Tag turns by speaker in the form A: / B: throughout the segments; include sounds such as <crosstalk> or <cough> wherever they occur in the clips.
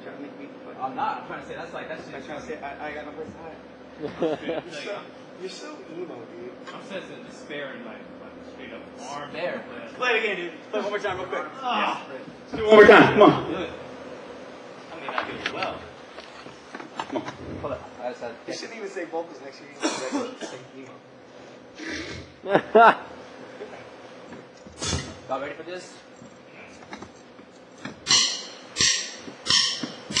A: you're trying to make me. Fucking,
B: I'm not. I'm trying to say that's like that's
A: I'm trying to say I, I got no personality. <laughs>
C: You're
A: So, you're so emo, dude.
C: I'm sensing despair in my, my straight up arm.
B: There.
A: Play it again, dude. Play it one more time, real quick.
C: Ah.
A: Do it one more time. Come on.
C: Do it.
A: I mean, I do it well. Come on.
B: Hold up. I just had.
A: You shouldn't even say vocals next year. You should <laughs> say emo. <laughs>
B: Y'all ready for this?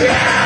D: Yeah!